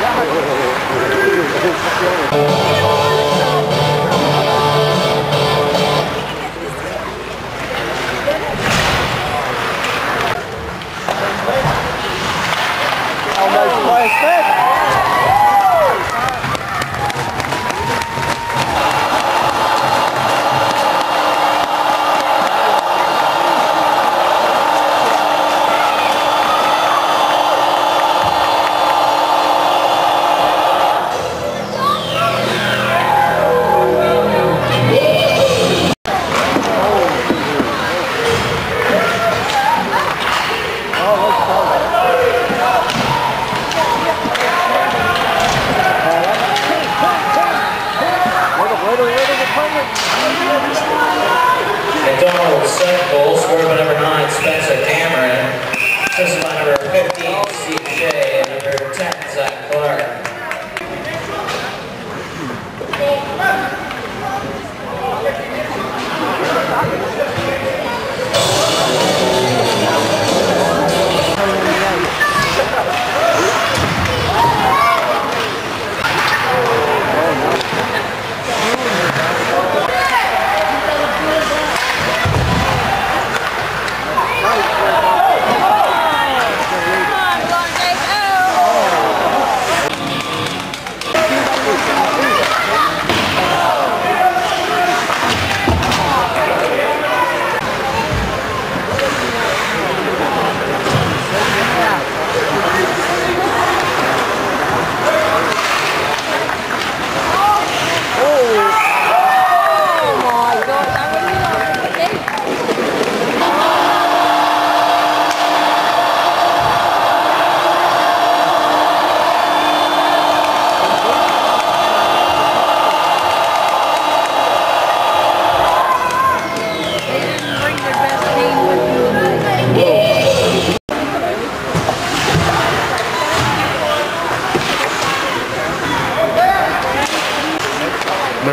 야.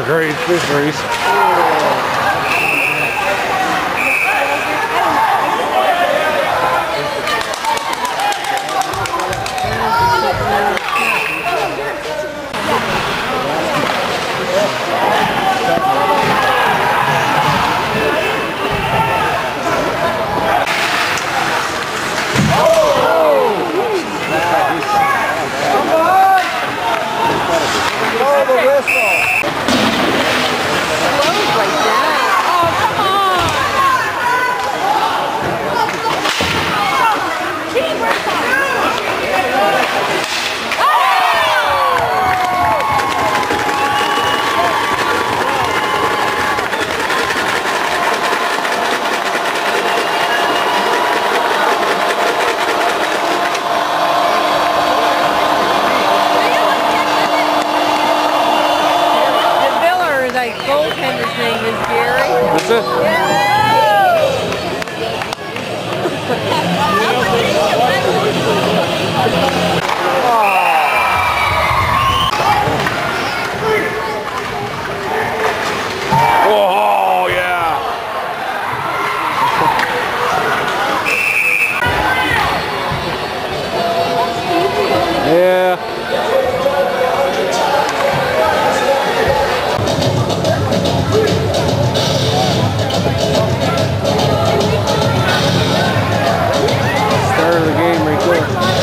McCurry Fisheries. 对。Game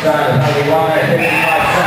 Trying to play wide, hitting by